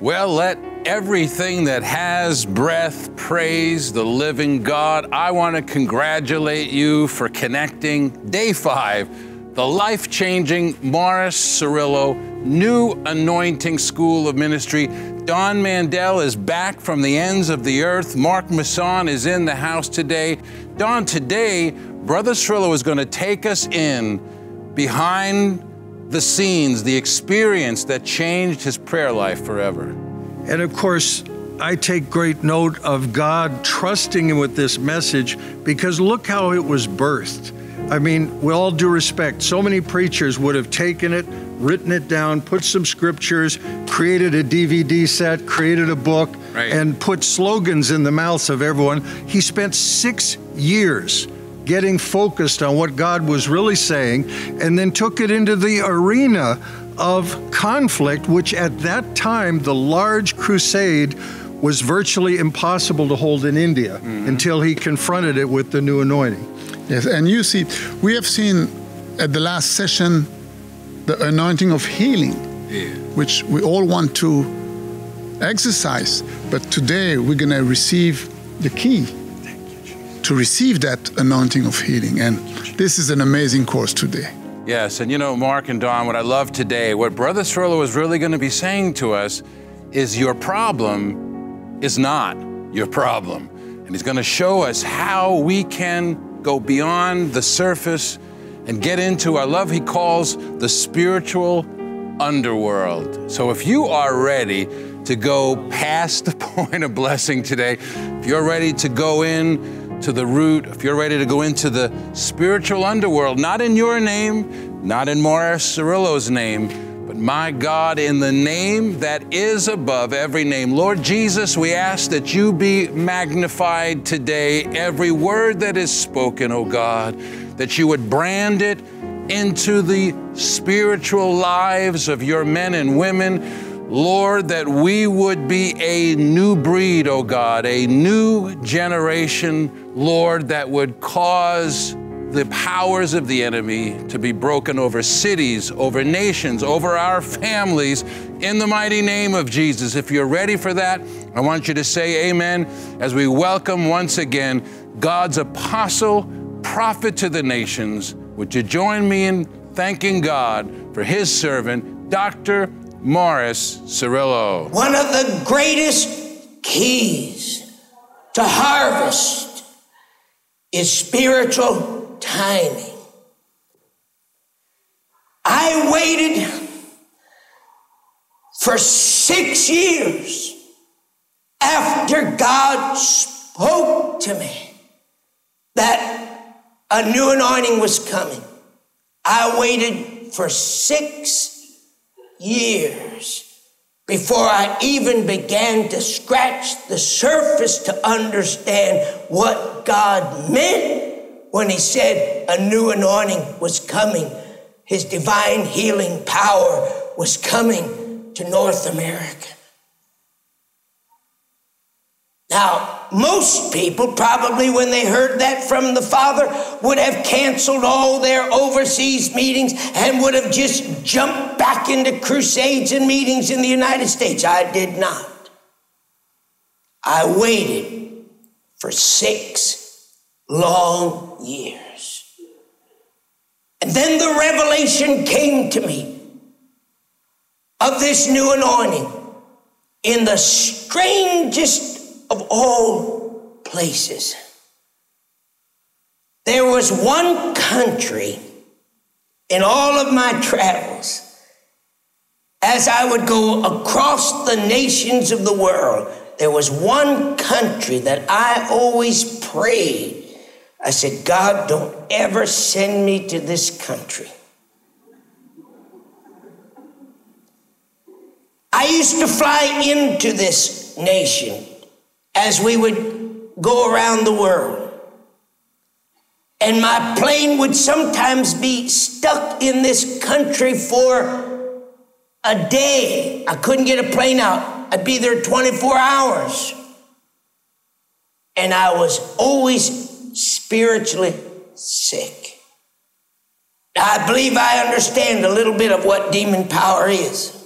Well, let everything that has breath praise the living God. I want to congratulate you for connecting day five, the life changing Morris Cerullo New Anointing School of Ministry. Don Mandel is back from the ends of the earth. Mark Masson is in the house today. Don, today, Brother Cerullo is going to take us in behind the scenes, the experience that changed his prayer life forever. And of course, I take great note of God trusting him with this message because look how it was birthed. I mean, with all due respect, so many preachers would have taken it, written it down, put some scriptures, created a DVD set, created a book, right. and put slogans in the mouths of everyone. He spent six years getting focused on what God was really saying, and then took it into the arena of conflict, which at that time, the large crusade was virtually impossible to hold in India mm-hmm. until he confronted it with the new anointing. Yes, and you see, we have seen at the last session the anointing of healing, yeah. which we all want to exercise, but today we're going to receive the key to receive that anointing of healing. And this is an amazing course today. Yes, and you know, Mark and Don, what I love today, what Brother Cerullo is really going to be saying to us is your problem is not your problem. And he's going to show us how we can go beyond the surface and get into, I love he calls the spiritual underworld. So if you are ready to go past the point of blessing today, if you're ready to go in to the root, if you're ready to go into the spiritual underworld, not in your name, not in Morris Cerullo's name, but my God, in the name that is above every name. Lord Jesus, we ask that you be magnified today. Every word that is spoken, oh God, that you would brand it into the spiritual lives of your men and women Lord, that we would be a new breed, oh God, a new generation, Lord, that would cause the powers of the enemy to be broken over cities, over nations, over our families, in the mighty name of Jesus. If you're ready for that, I want you to say amen as we welcome once again God's apostle, prophet to the nations. Would you join me in thanking God for his servant, Dr. Morris Cerullo. One of the greatest keys to harvest is spiritual timing. I waited for six years after God spoke to me that a new anointing was coming. I waited for six years before I even began to scratch the surface to understand what God meant when He said a new anointing was coming. His divine healing power was coming to North America. Now, most people probably, when they heard that from the Father, would have canceled all their overseas meetings and would have just jumped back into crusades and meetings in the United States. I did not. I waited for six long years. And then the revelation came to me of this new anointing in the strangest of all places. There was one country in all of my travels, as I would go across the nations of the world, there was one country that I always prayed. I said, God, don't ever send me to this country. I used to fly into this nation as we would go around the world. And my plane would sometimes be stuck in this country for a day. I couldn't get a plane out. I'd be there 24 hours. And I was always spiritually sick. I believe I understand a little bit of what demon power is.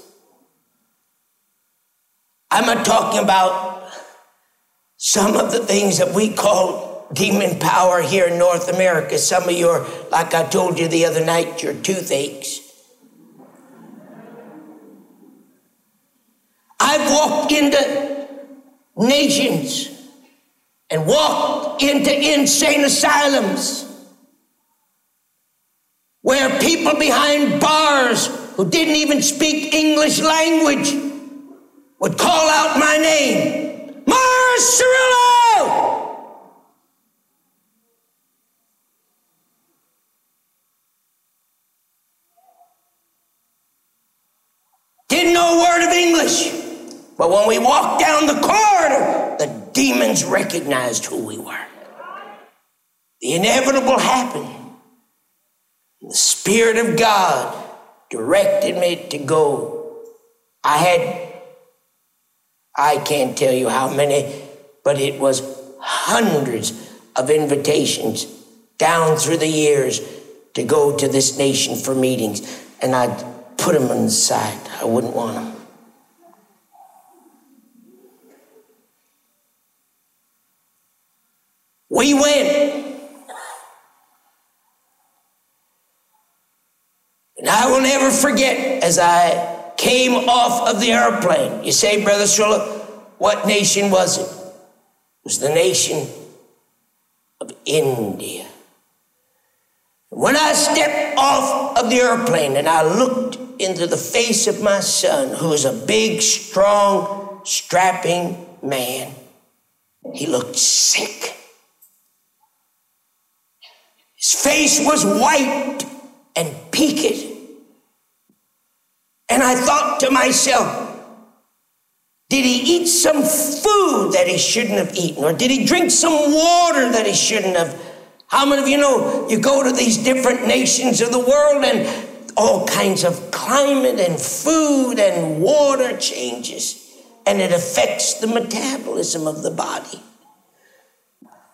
I'm not talking about some of the things that we call demon power here in North America. Some of your, like I told you the other night, your toothaches. I've walked into nations and walked into insane asylums where people behind bars who didn't even speak English language would call out my name, Cerullo! Didn't know a word of English. But when we walked down the corridor, the demons recognized who we were. The inevitable happened. The Spirit of God directed me to go. I had, I can't tell you how many, but it was hundreds of invitations down through the years to go to this nation for meetings. And I'd put them on the side. I wouldn't want them. We went. And I will never forget as I came off of the airplane. You say, Brother Cerullo, what nation was it? Was the nation of India. When I stepped off of the airplane and I looked into the face of my son, who was a big, strong, strapping man, he looked sick. His face was white and peaked. And I thought to myself, did he eat some food that he shouldn't have eaten? Or did he drink some water that he shouldn't have? How many of you know you go to these different nations of the world and all kinds of climate and food and water changes, and it affects the metabolism of the body.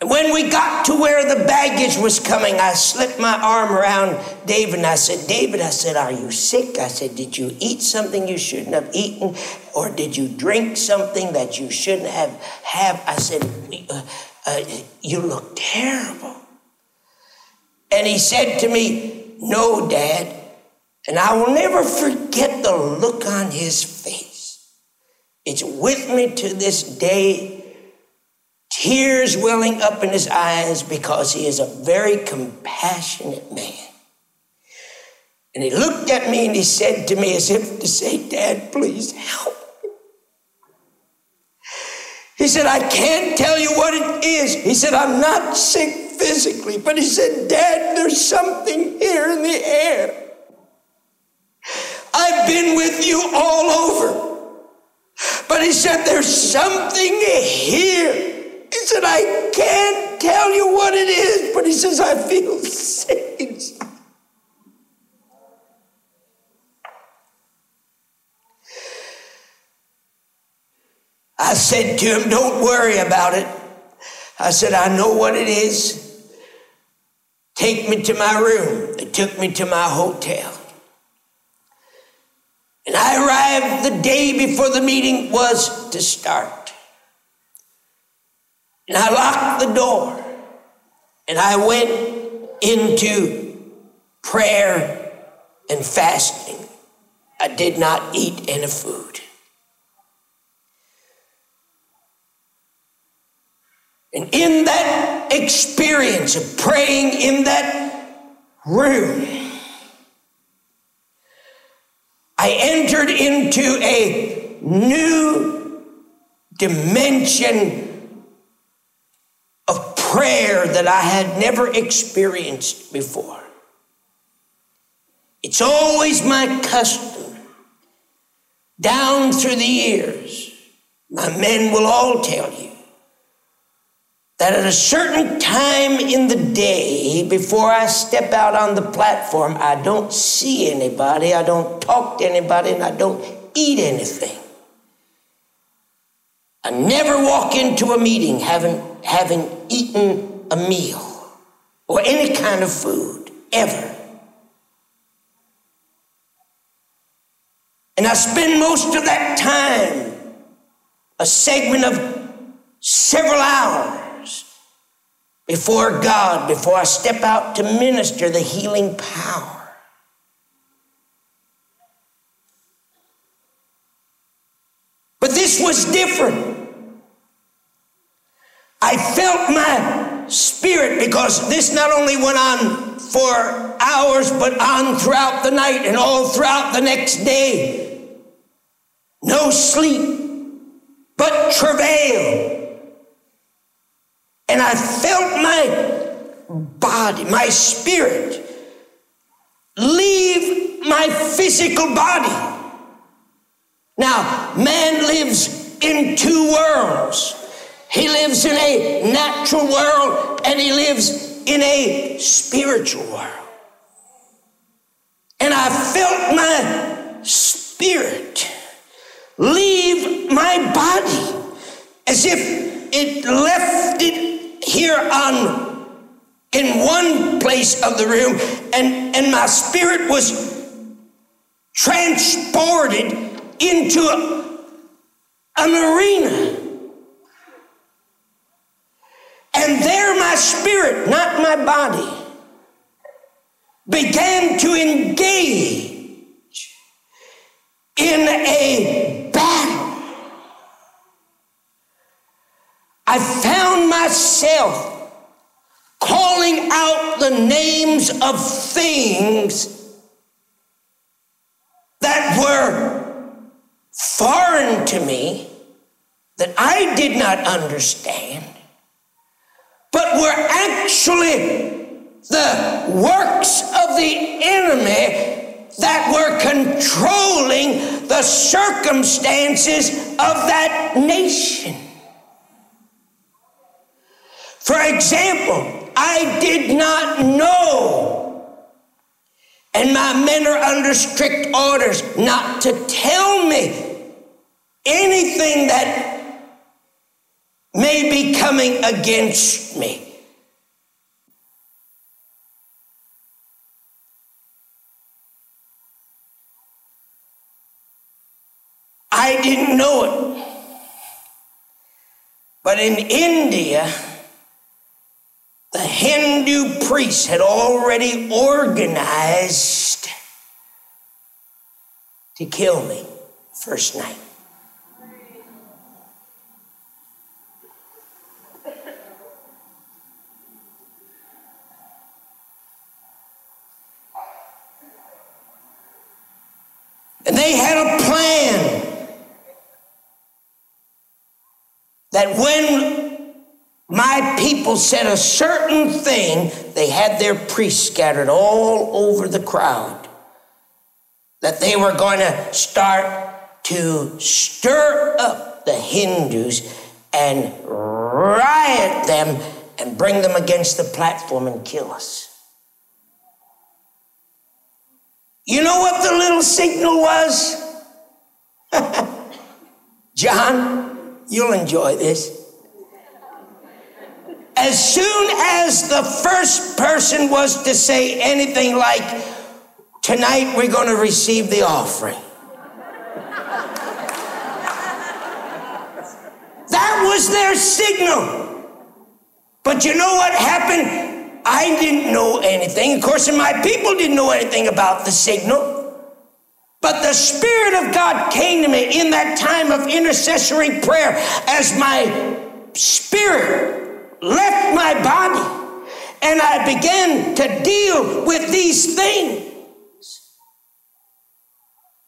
When we got to where the baggage was coming, I slipped my arm around David and I said, David, I said, are you sick? I said, did you eat something you shouldn't have eaten? Or did you drink something that you shouldn't have? have? I said, uh, uh, you look terrible. And he said to me, no, Dad. And I will never forget the look on his face. It's with me to this day tears welling up in his eyes because he is a very compassionate man. And he looked at me and he said to me, as if to say, Dad, please help me. He said, I can't tell you what it is. He said, I'm not sick physically, but he said, Dad, there's something here in the air. I've been with you all over. But he said, there's something here he said, I can't tell you what it is, but he says, I feel sick I said to him, Don't worry about it. I said, I know what it is. Take me to my room. They took me to my hotel. And I arrived the day before the meeting was to start. And I locked the door and I went into prayer and fasting. I did not eat any food. And in that experience of praying in that room, I entered into a new dimension prayer that I had never experienced before. It's always my custom down through the years. My men will all tell you that at a certain time in the day, before I step out on the platform, I don't see anybody, I don't talk to anybody, and I don't eat anything. I never walk into a meeting having, having eaten a meal or any kind of food, ever. And I spend most of that time a segment of several hours before God before I step out to minister the healing power. But this was different. I felt my spirit because this not only went on for hours, but on throughout the night and all throughout the next day. No sleep, but travail. And I felt my body, my spirit, leave my physical body. Now, man lives in two worlds. He lives in a natural world and he lives in a spiritual world. And I felt my spirit leave my body as if it left it here on in one place of the room and, and my spirit was transported into a, an arena and there my spirit, not my body, began to engage in a battle. I found myself calling out the names of things that were foreign to me, that I did not understand but were actually the works of the enemy that were controlling the circumstances of that nation. For example, I did not know, and my men are under strict orders not to tell me anything that may be coming against me. I didn't know it. But in India, the Hindu priests had already organized to kill me first night. And they had a plan that when my people said a certain thing, they had their priests scattered all over the crowd. That they were going to start to stir up the Hindus and riot them and bring them against the platform and kill us. You know what the little signal was? John, you'll enjoy this. As soon as the first person was to say anything like, Tonight we're going to receive the offering. that was their signal. But you know what happened? I didn't know anything. Of course, and my people didn't know anything about the signal. But the Spirit of God came to me in that time of intercessory prayer as my spirit left my body and I began to deal with these things.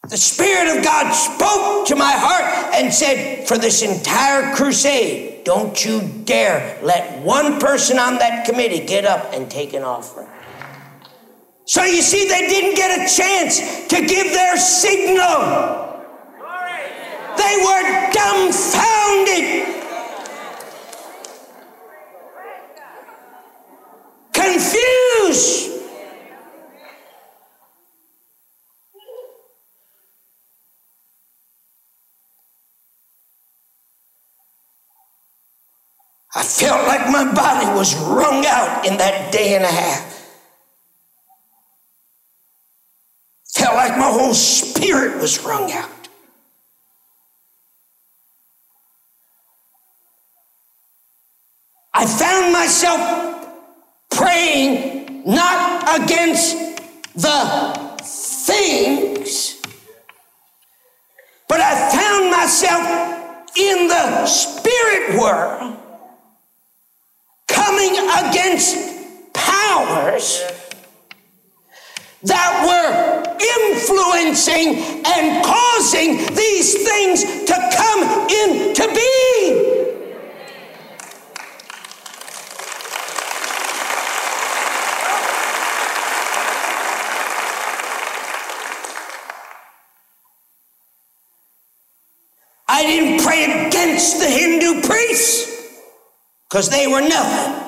The Spirit of God spoke to my heart and said, For this entire crusade, don't you dare let one person on that committee get up and take an offering. So you see, they didn't get a chance to give their signal. They were dumbfounded, confused. I felt like my body was wrung out in that day and a half. Felt like my whole spirit was wrung out. I found myself praying not against the things, but I found myself in the spirit world coming against powers that were influencing and causing these things to come into being. I didn't pray against the Hindu priests because they were nothing.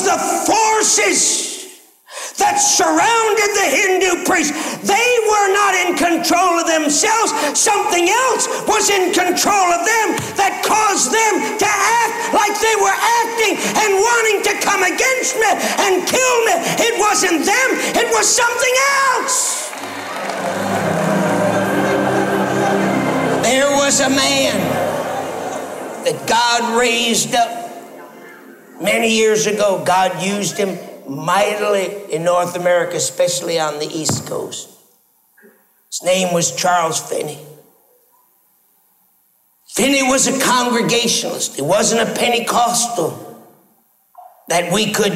The forces that surrounded the Hindu priests. They were not in control of themselves. Something else was in control of them that caused them to act like they were acting and wanting to come against me and kill me. It wasn't them, it was something else. There was a man that God raised up many years ago. God used him mightily in North America, especially on the East Coast. His name was Charles Finney. Finney was a Congregationalist. He wasn't a Pentecostal that we could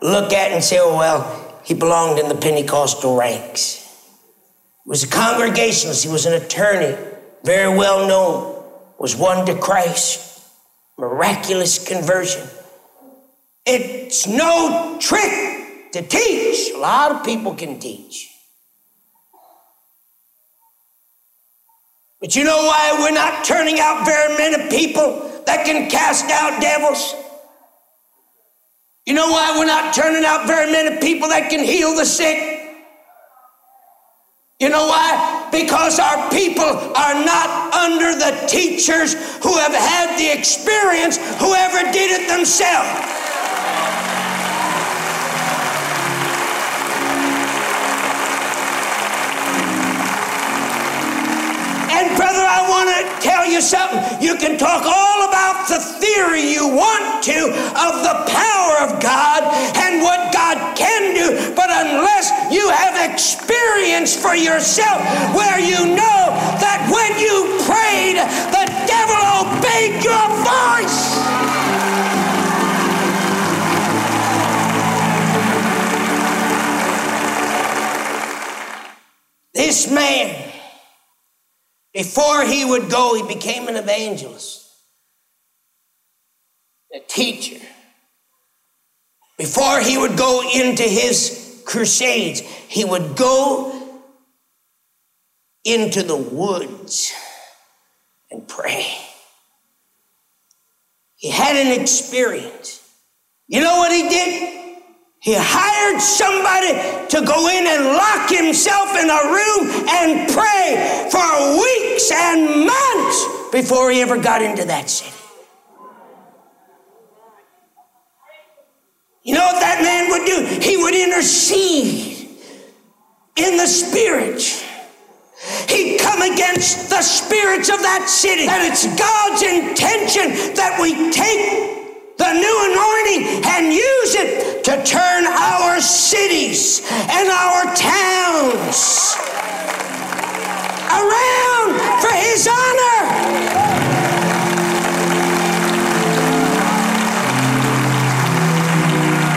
look at and say, oh, well, he belonged in the Pentecostal ranks. He was a Congregationalist. He was an attorney, very well known was won to Christ. Miraculous conversion. It's no trick to teach. A lot of people can teach. But you know why we're not turning out very many people that can cast out devils? You know why we're not turning out very many people that can heal the sick? You know why? Because our people are not under the teachers who have had the experience, whoever did it themselves. Something. You can talk all about the theory you want to of the power of God and what God can do, but unless you have experience for yourself where you know that when you prayed, the devil obeyed your voice. This man before he would go, he became an evangelist, a teacher. Before he would go into his crusades, he would go into the woods and pray. He had an experience. You know what he did? He hired somebody to go in and lock himself in a room and pray for weeks and months before he ever got into that city. You know what that man would do? He would intercede in the spirit. He'd come against the spirits of that city. And it's God's intention that we take the new anointing and use it to turn our cities and our towns around for His honor.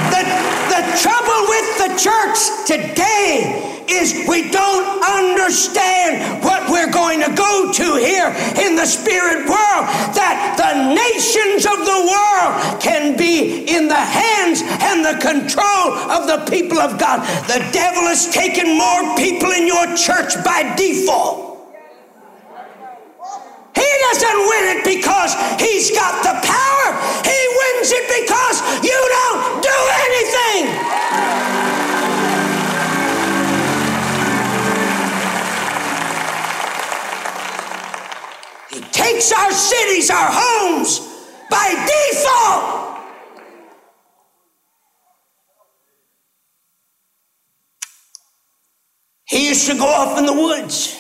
The, the trouble with the church today is we don't understand what we're going to go to here in the spirit world. That the nations of the world can be in the hands and the control of the people of God. The devil has taken more people in your church by default. He doesn't win it because he's got the power. He wins it because you don't do anything. Takes our cities, our homes by default. He used to go off in the woods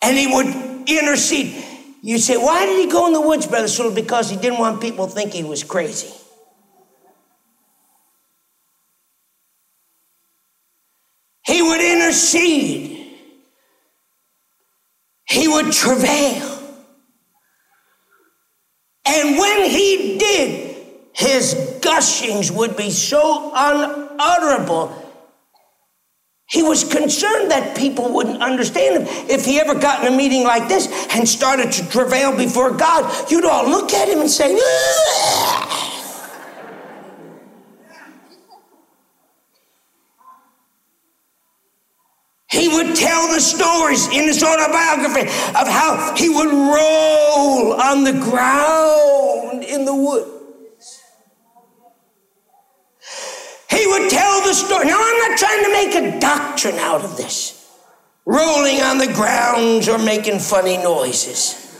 and he would intercede. You say, why did he go in the woods, Brother Cerullo? Because he didn't want people to think he was crazy. He would intercede. He would travail. And when he did, his gushings would be so unutterable. He was concerned that people wouldn't understand him. If he ever got in a meeting like this and started to travail before God, you'd all look at him and say, Ugh! He tell the stories in his autobiography of how he would roll on the ground in the woods. He would tell the story. Now, I'm not trying to make a doctrine out of this, rolling on the grounds or making funny noises.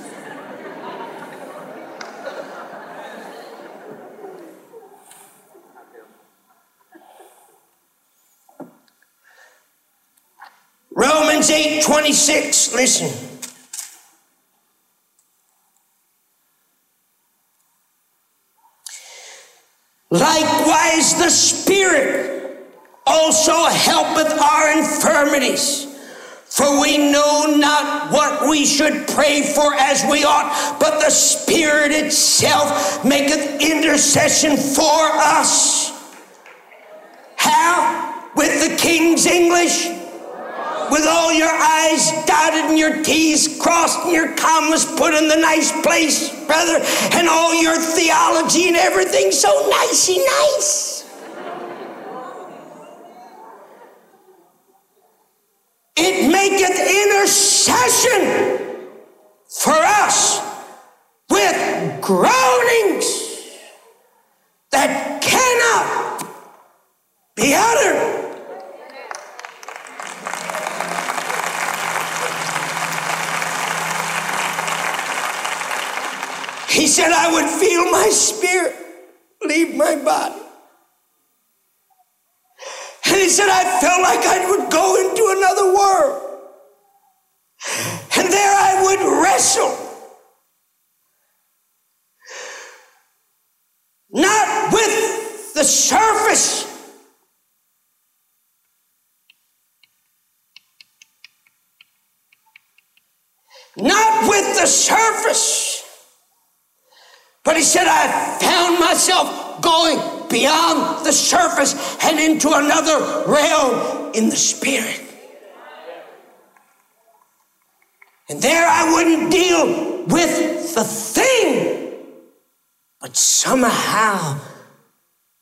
Romans 8 26, listen. Likewise, the Spirit also helpeth our infirmities. For we know not what we should pray for as we ought, but the Spirit itself maketh intercession for us. How? With the King's English? With all your I's dotted and your T's crossed and your commas put in the nice place, brother, and all your theology and everything so nicey nice. It maketh intercession for us with groanings that cannot be uttered. He said, I would feel my spirit leave my body. And he said, I felt like I would go into another world. And there I would wrestle. Not with the surface. Not with the surface said, I found myself going beyond the surface and into another realm in the spirit. And there I wouldn't deal with the thing, but somehow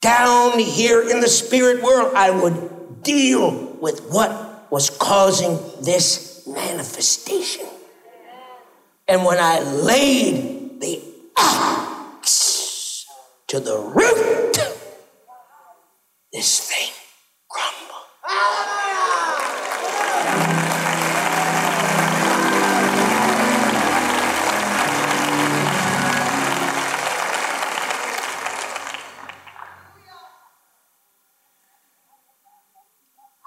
down here in the spirit world, I would deal with what was causing this manifestation. And when I laid the to the root, this thing crumbled.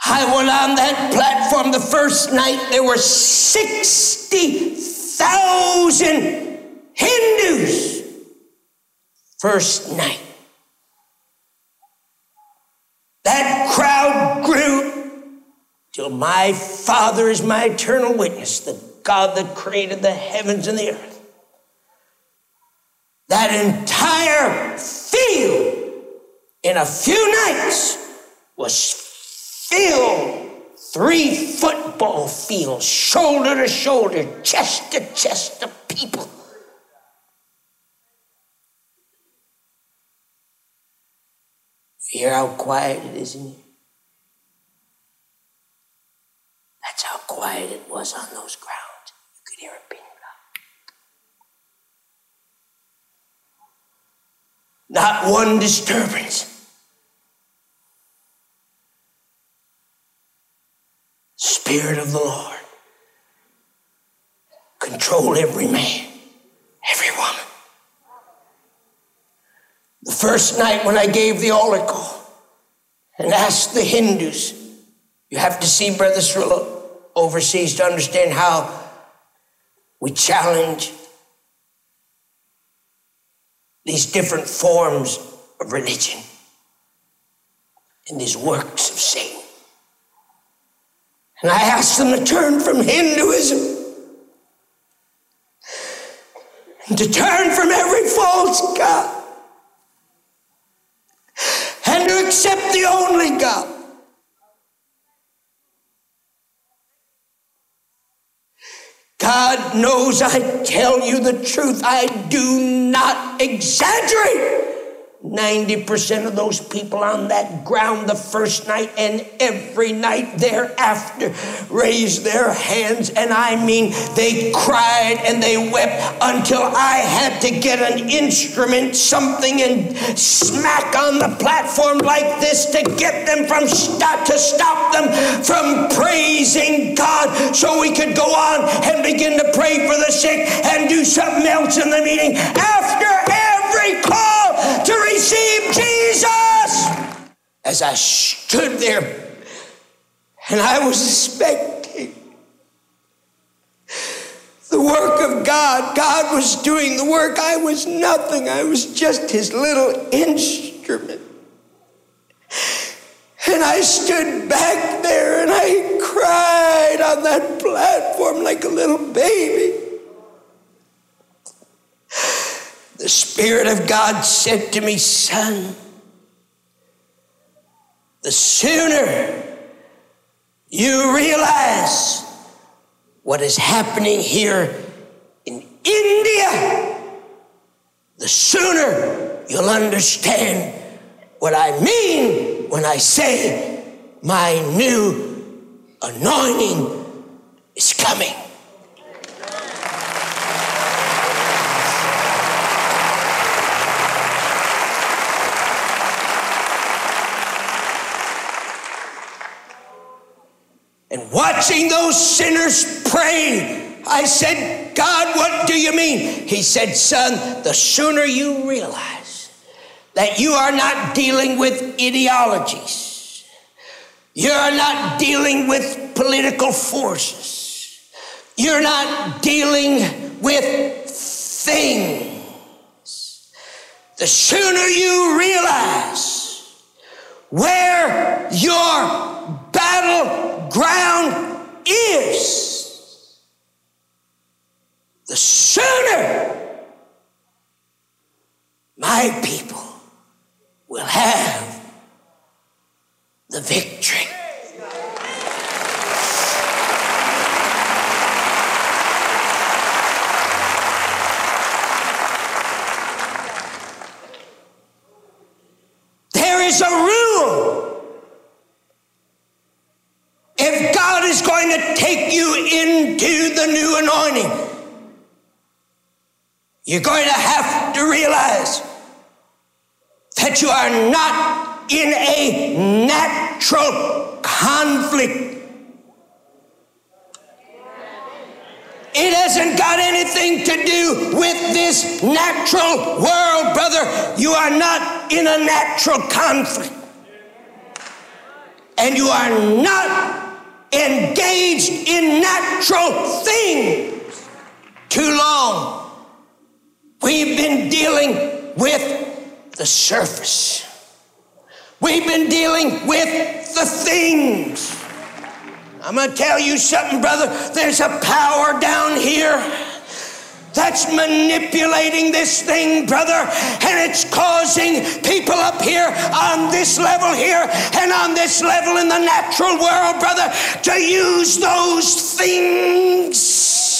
I went on that platform the first night. There were 60,000 Hindus, first night. That crowd grew till my Father is my eternal witness, the God that created the heavens and the earth. That entire field in a few nights was filled three football fields, shoulder to shoulder, chest to chest of people. Hear how quiet it is in here? That's how quiet it was on those grounds. You could hear a pin drop. Not one disturbance. Spirit of the Lord. Control every man, every. The first night when I gave the call and asked the Hindus, you have to see Brother Cerullo overseas to understand how we challenge these different forms of religion and these works of Satan. And I asked them to turn from Hinduism and to turn from every false God accept the only God. God knows I tell you the truth. I do not exaggerate. 90% of those people on that ground the first night and every night thereafter raised their hands. And I mean, they cried and they wept until I had to get an instrument, something, and smack on the platform like this to get them from stop to stop them from praising God so we could go on and begin to pray for the sick and do something else in the meeting. After every call, to receive Jesus. As I stood there and I was expecting the work of God, God was doing the work. I was nothing, I was just his little instrument. And I stood back there and I cried on that platform like a little baby. The Spirit of God said to me, Son, the sooner you realize what is happening here in India, the sooner you'll understand what I mean when I say my new anointing is coming. and watching those sinners pray, I said, God, what do you mean? He said, Son, the sooner you realize that you are not dealing with ideologies, you're not dealing with political forces, you're not dealing with things. The sooner you realize where your battle ground is, the sooner my people will have the victory. There is a rule if God is going to take you into the new anointing, you're going to have to realize that you are not in a natural conflict. It hasn't got anything to do with this natural world, brother. You are not in a natural conflict. And you are not engaged in natural things too long. We've been dealing with the surface. We've been dealing with the things. I'm going to tell you something, brother. There's a power down here that's manipulating this thing, brother, and it's causing people up here on this level here and on this level in the natural world, brother, to use those things.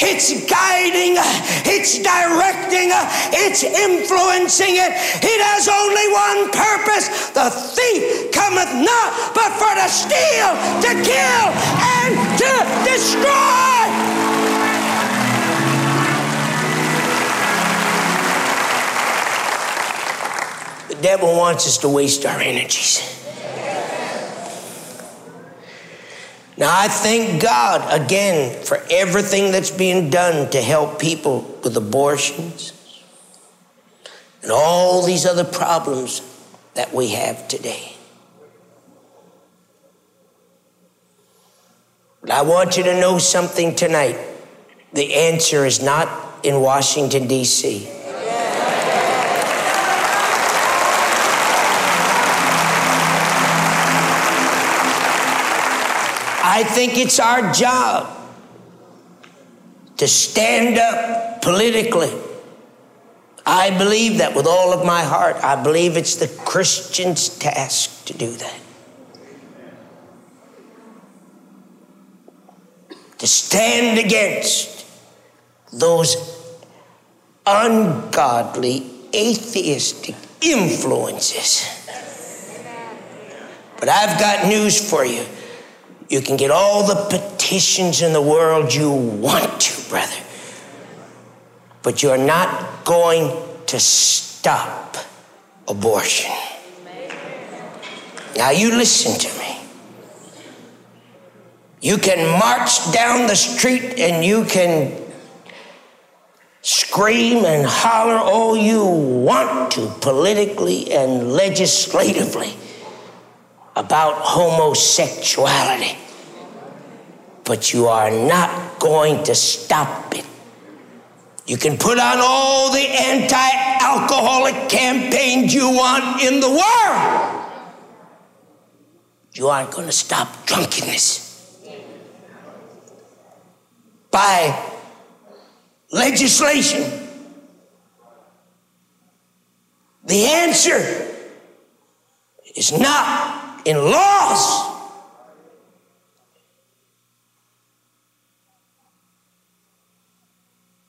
It's guiding, it's directing, it's influencing it. It has only one purpose. The thief cometh not but for to steal, to kill, and to destroy. The devil wants us to waste our energies. Now, I thank God again for everything that's being done to help people with abortions and all these other problems that we have today. But I want you to know something tonight. The answer is not in Washington, D.C. I think it's our job to stand up politically. I believe that with all of my heart. I believe it's the Christian's task to do that. To stand against those ungodly, atheistic influences. But I've got news for you. You can get all the petitions in the world you want to, brother. But you're not going to stop abortion. Now, you listen to me. You can march down the street and you can scream and holler all you want to politically and legislatively about homosexuality. But you are not going to stop it. You can put on all the anti alcoholic campaigns you want in the world. You aren't going to stop drunkenness by legislation. The answer is not in laws.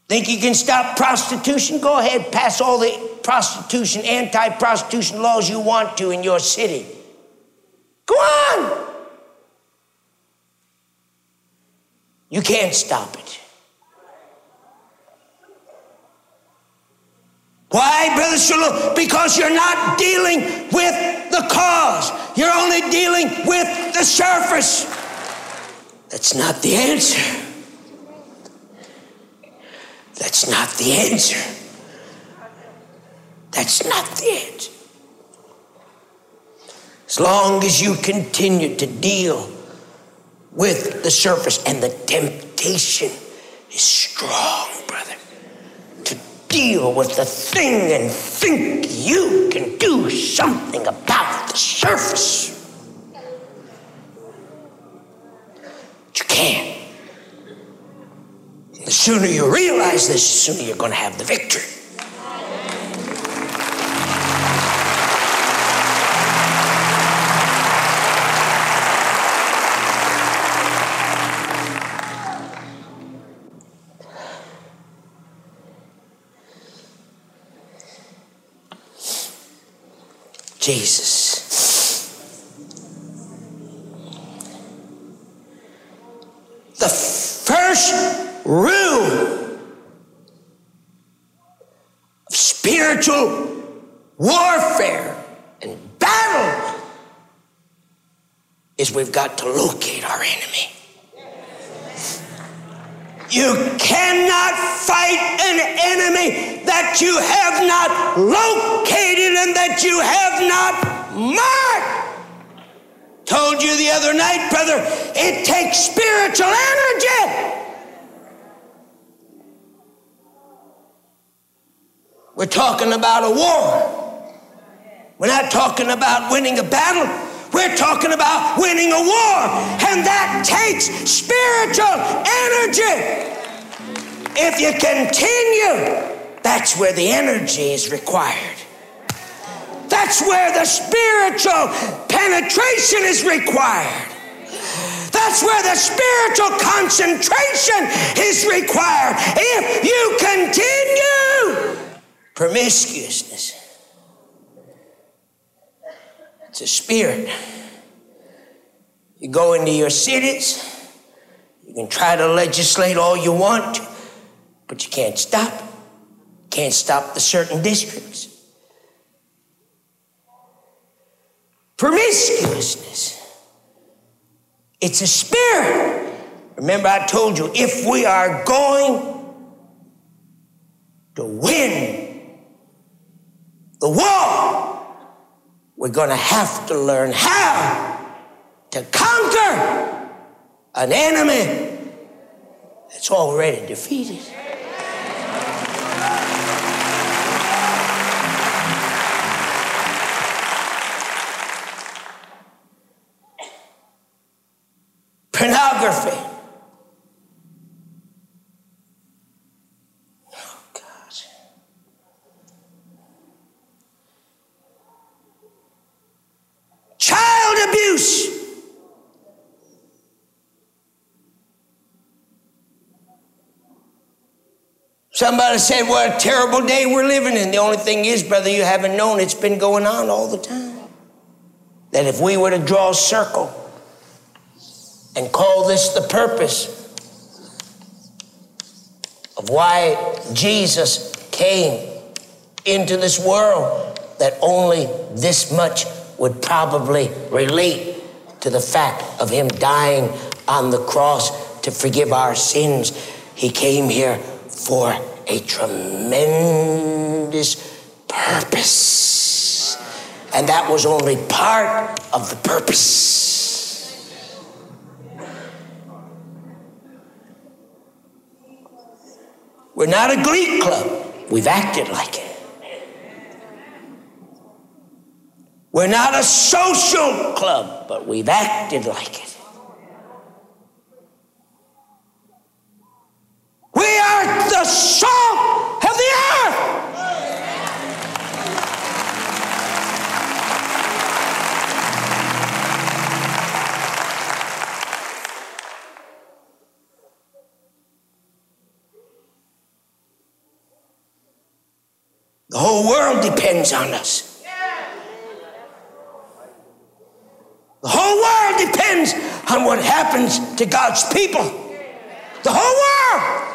Think you can stop prostitution? Go ahead, pass all the prostitution, anti prostitution laws you want to in your city. Go on. You can't stop it. Why, Brother Shulu? Because you're not dealing with the cause. You're only dealing with the surface. That's not the answer. That's not the answer. That's not the answer. As long as you continue to deal with the surface, and the temptation is strong, brother deal with the thing and think you can do something about the surface. But you can't. The sooner you realize this, the sooner you're going to have the victory. Jesus. The first rule of spiritual warfare and battle is we've got to locate our enemy. You cannot fight an enemy that you have not located and that you have not marked. Told you the other night, brother, it takes spiritual energy. We're talking about a war. We're not talking about winning a battle. We're talking about winning a war, and that takes spiritual energy. If you continue, that's where the energy is required. That's where the spiritual penetration is required. That's where the spiritual concentration is required. If you continue promiscuousness, it's a spirit. You go into your cities, you can try to legislate all you want, but you can't stop. Can't stop the certain districts. Promiscuousness. It's a spirit. Remember, I told you if we are going to win the war, we're going to have to learn how to conquer an enemy that's already defeated. Somebody said, What a terrible day we're living in. The only thing is, brother, you haven't known it's been going on all the time. That if we were to draw a circle and call this the purpose of why Jesus came into this world, that only this much would probably relate to the fact of him dying on the cross to forgive our sins. He came here for a tremendous purpose. And that was only part of the purpose. We're not a glee club. We've acted like it. We're not a social club, but we've acted like it. Depends on us. The whole world depends on what happens to God's people. The whole world.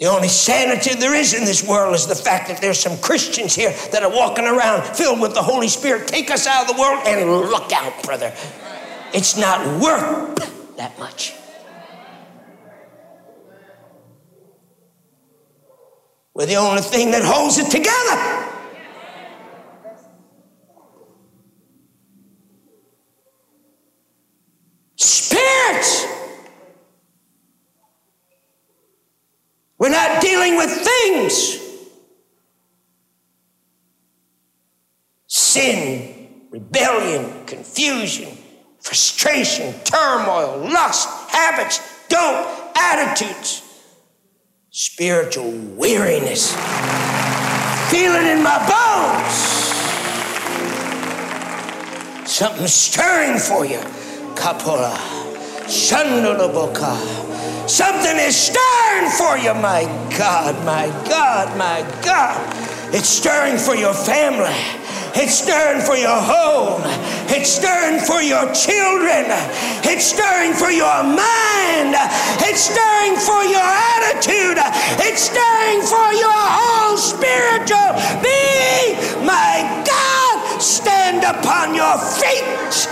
The only sanity there is in this world is the fact that there's some Christians here that are walking around filled with the Holy Spirit. Take us out of the world and look out, brother. It's not worth that much. We're the only thing that holds it together. Spirits. We're not dealing with things. Sin, rebellion, confusion, frustration, turmoil, lust, habits, don't, attitudes, spiritual weariness. Feel it in my bones. Something stirring for you. Kapola. Shandulaboka. Something is stirring for you, my God, my God, my God. It's stirring for your family. It's stirring for your home. It's stirring for your children. It's stirring for your mind. It's stirring for your attitude. It's stirring for your whole spiritual being. My God, stand upon your feet.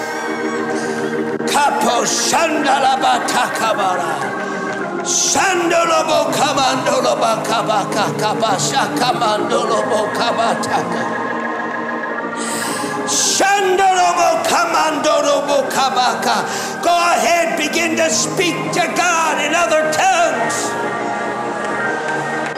Kapo shandalabatakabara. Sandolobo kamandoloba kabaka kabasha kamandolobo kabataka. Go ahead, begin to speak to God in other tongues.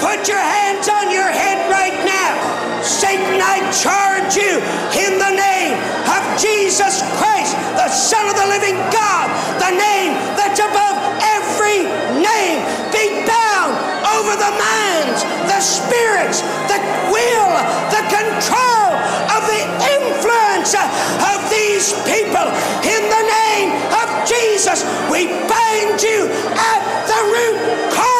Put your hands on your head right now. Satan, I charge you in the name of Jesus Christ, the Son of the living God, the name that's above every name. Be bound over the minds, the spirits, the will, the control of these people. In the name of Jesus, we bind you at the root cause.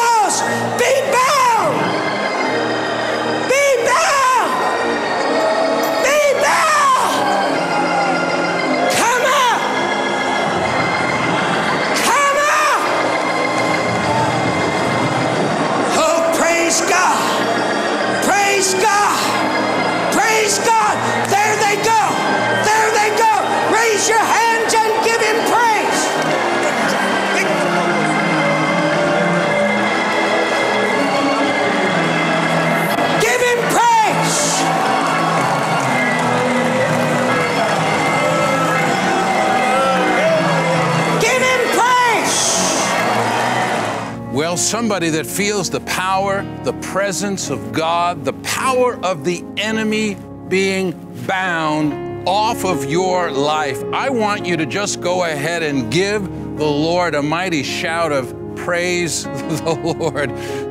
Somebody that feels the power, the presence of God, the power of the enemy being bound off of your life, I want you to just go ahead and give the Lord a mighty shout of praise the Lord.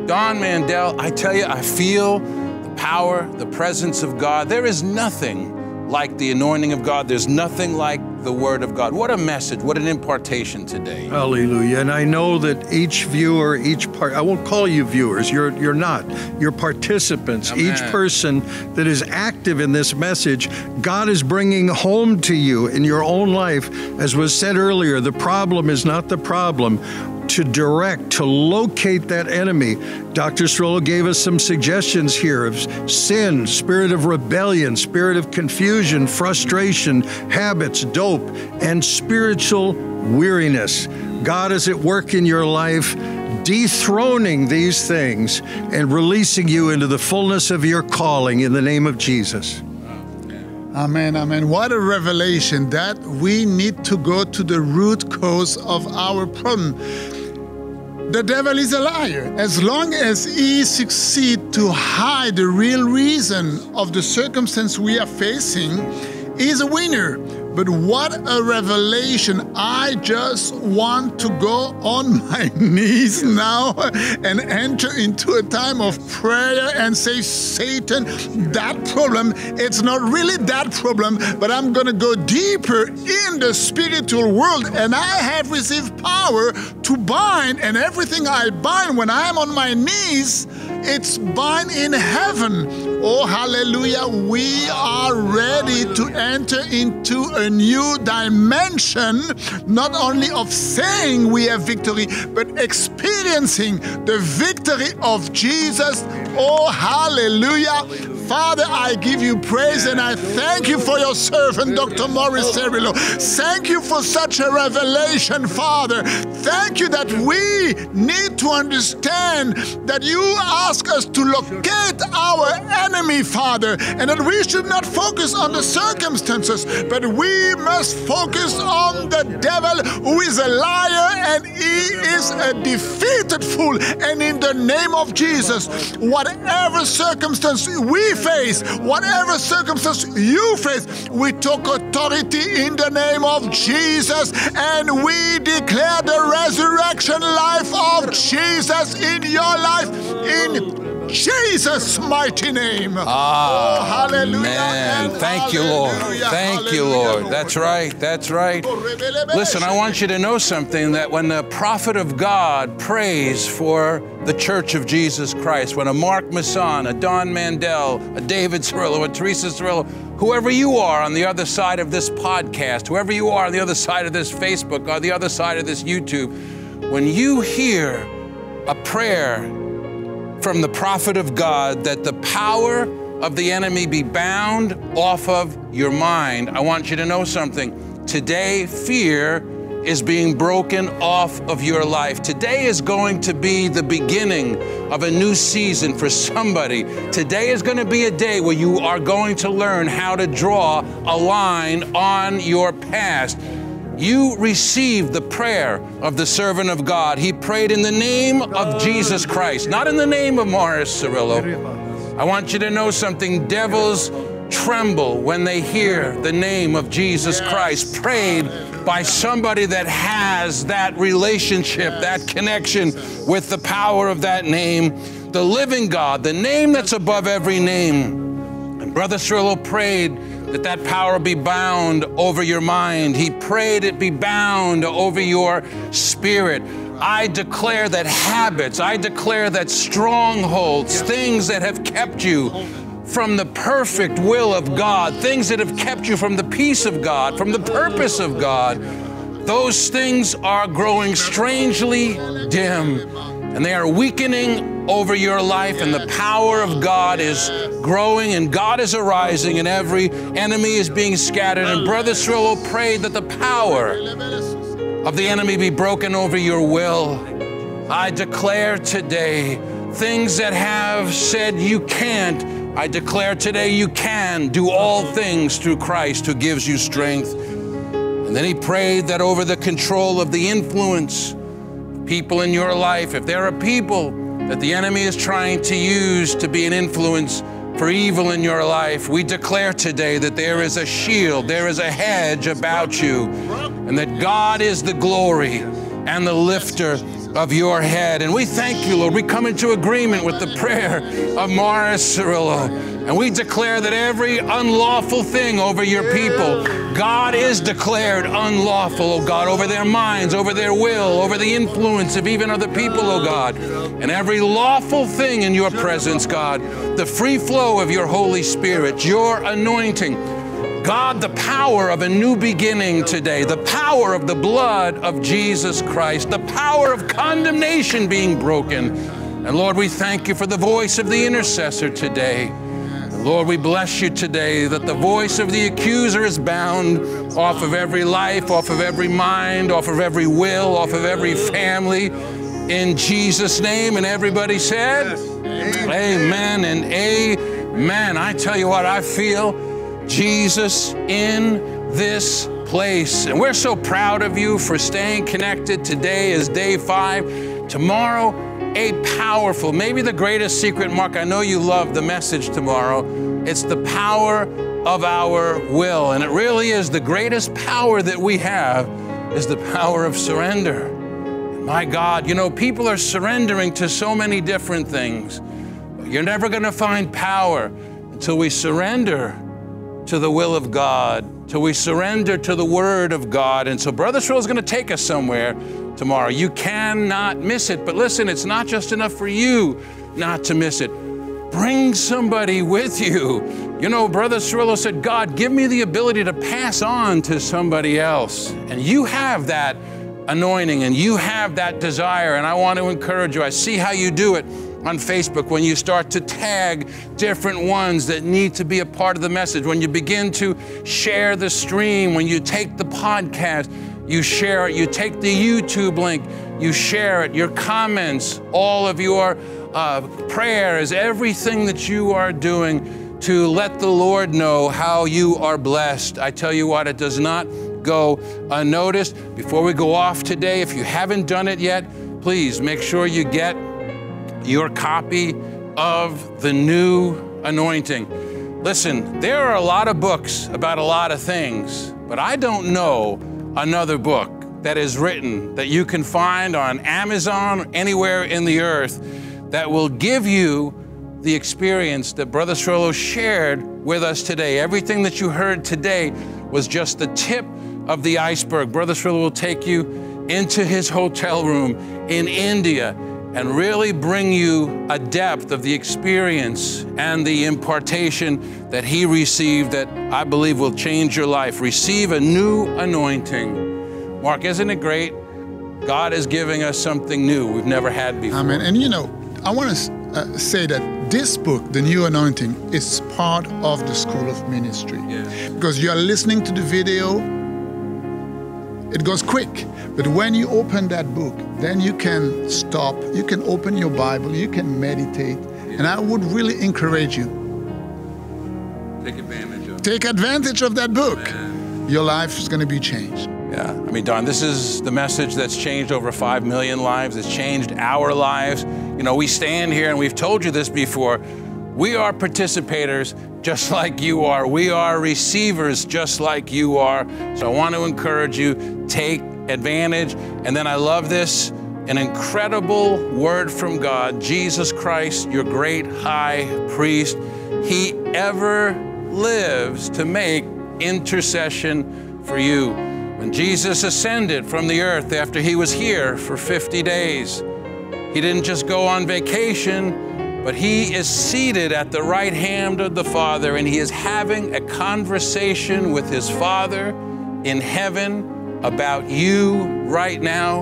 Don Mandel, I tell you, I feel the power, the presence of God. There is nothing like the anointing of God. There's nothing like the Word of God. What a message, what an impartation today. Hallelujah. And I know that each viewer, each part, I won't call you viewers, you're, you're not. You're participants. Amen. Each person that is active in this message, God is bringing home to you in your own life. As was said earlier, the problem is not the problem to direct, to locate that enemy. Dr. Cerullo gave us some suggestions here of sin, spirit of rebellion, spirit of confusion, frustration, habits, dope, and spiritual weariness. God is at work in your life, dethroning these things and releasing you into the fullness of your calling in the name of Jesus. Amen, amen. What a revelation that we need to go to the root cause of our problem. The devil is a liar. As long as he succeeds to hide the real reason of the circumstance we are facing, he's a winner. But what a revelation. I just want to go on my knees now and enter into a time of prayer and say, Satan, that problem, it's not really that problem, but I'm going to go deeper in the spiritual world and I have received power to bind, and everything I bind when I am on my knees, it's bind in heaven. Oh, hallelujah. We are ready to enter into a new dimension, not only of saying we have victory, but experiencing the victory of Jesus. Oh, hallelujah. Father, I give you praise and I thank you for your servant, Dr. Morris Cerullo. Thank you for such a revelation, Father. Thank you that we need to understand that you ask us to locate our enemy, Father, and that we should not focus on the circumstances, but we must focus on the devil who is a liar and he is a defeated fool. And in the name of Jesus, whatever circumstance we face, whatever circumstance you face, we took authority in the name of Jesus and we declare the resurrection life of Jesus in your life in Jesus' mighty name. Ah, oh, hallelujah. Man, thank you, Lord. hallelujah, Thank you, hallelujah, Lord. That's right. That's right. Listen, I want you to know something that when the prophet of God prays for the Church of Jesus Christ, when a Mark Masson, a Don Mandel, a David Cerullo, a Teresa Cerullo, whoever you are on the other side of this podcast, whoever you are on the other side of this Facebook, on the other side of this YouTube, when you hear a prayer from the prophet of God that the power of the enemy be bound off of your mind, I want you to know something. Today, fear is being broken off of your life. Today is going to be the beginning of a new season for somebody. Today is going to be a day where you are going to learn how to draw a line on your past. You received the prayer of the servant of God. He prayed in the name of Jesus Christ, not in the name of Morris Cerullo. I want you to know something. Devils tremble when they hear the name of Jesus Christ prayed by somebody that has that relationship, that connection with the power of that name, the living God, the name that's above every name. And Brother Cerullo prayed that that power be bound over your mind. He prayed it be bound over your spirit. I declare that habits, I declare that strongholds, things that have kept you from the perfect will of God, things that have kept you from the peace of God, from the purpose of God, those things are growing strangely dim and they are weakening over your life, and the power of God is growing, and God is arising, and every enemy is being scattered. And Brother Cerullo prayed that the power of the enemy be broken over your will. I declare today things that have said you can't. I declare today you can do all things through Christ who gives you strength. And then he prayed that over the control of the influence people in your life, if there are people that the enemy is trying to use to be an influence for evil in your life, we declare today that there is a shield, there is a hedge about you, and that God is the glory and the lifter of your head. And we thank you, Lord. We come into agreement with the prayer of Morris Cerullo. And we declare that every unlawful thing over your people, God is declared unlawful, oh God, over their minds, over their will, over the influence of even other people, oh God. And every lawful thing in your presence, God, the free flow of your Holy Spirit, your anointing. God, the power of a new beginning today, the power of the blood of Jesus Christ, the power of condemnation being broken. And Lord, we thank you for the voice of the intercessor today. Lord, we bless you today that the voice of the accuser is bound off of every life, off of every mind, off of every will, off of every family. In Jesus' name. And everybody said, Amen. amen and amen. I tell you what, I feel Jesus in this place. And we're so proud of you for staying connected. Today is day five. Tomorrow, a powerful, maybe the greatest secret, Mark. I know you love the message tomorrow. It's the power of our will. And it really is the greatest power that we have is the power of surrender. My God, you know, people are surrendering to so many different things. You're never going to find power until we surrender to the will of God, till we surrender to the Word of God. And so, Brother Cerullo is going to take us somewhere tomorrow. You cannot miss it. But listen, it's not just enough for you not to miss it. Bring somebody with you. You know, Brother Cerullo said, God, give me the ability to pass on to somebody else. And you have that anointing and you have that desire. And I want to encourage you. I see how you do it on Facebook when you start to tag different ones that need to be a part of the message, when you begin to share the stream, when you take the podcast you share it, you take the YouTube link, you share it, your comments, all of your uh, prayers, everything that you are doing to let the Lord know how you are blessed. I tell you what, it does not go unnoticed. Before we go off today, if you haven't done it yet, please make sure you get your copy of the new anointing. Listen, there are a lot of books about a lot of things, but I don't know another book that is written that you can find on Amazon, anywhere in the earth, that will give you the experience that Brother Cerullo shared with us today. Everything that you heard today was just the tip of the iceberg. Brother Cerullo will take you into his hotel room in India and really bring you a depth of the experience and the impartation that he received that I believe will change your life. Receive a new anointing. Mark, isn't it great? God is giving us something new we've never had before. Amen. And you know, I want to uh, say that this book, The New Anointing, is part of the School of Ministry. Because you are listening to the video, it goes quick. But when you open that book, then you can stop, you can open your Bible, you can meditate. And I would really encourage you. Take advantage of Take advantage of that book. Man. Your life is going to be changed. Yeah, I mean, Don, this is the message that's changed over 5 million lives. It's changed our lives. You know, we stand here and we've told you this before. We are participators just like you are. We are receivers just like you are. So I want to encourage you take advantage. And then I love this an incredible word from God Jesus Christ, your great high priest. He ever lives to make intercession for you. When Jesus ascended from the earth after he was here for 50 days, he didn't just go on vacation but he is seated at the right hand of the Father and he is having a conversation with his Father in heaven about you right now.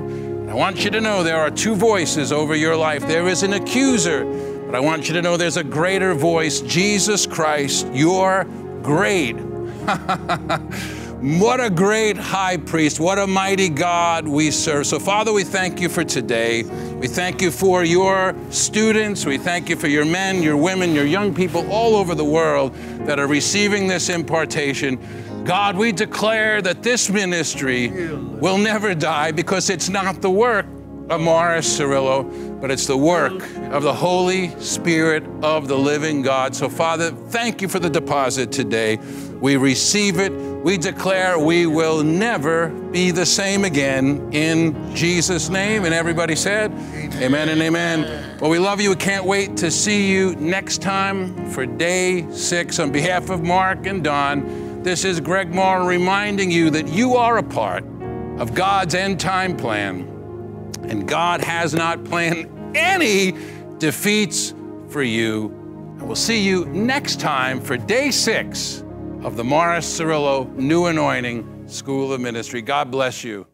I want you to know there are two voices over your life. There is an accuser, but I want you to know there's a greater voice Jesus Christ, your great. What a great high priest. What a mighty God we serve. So, Father, we thank you for today. We thank you for your students. We thank you for your men, your women, your young people all over the world that are receiving this impartation. God, we declare that this ministry will never die because it's not the work of Morris Cerullo, but it's the work of the Holy Spirit of the living God. So, Father, thank you for the deposit today. We receive it. We declare we will never be the same again in Jesus' name. And everybody said, Amen, amen and amen. Well, we love you. We can't wait to see you next time for day six. On behalf of Mark and Don, this is Greg Moore reminding you that you are a part of God's end time plan and God has not planned any defeats for you. And we'll see you next time for day six of the Morris Cerullo New Anointing School of Ministry. God bless you.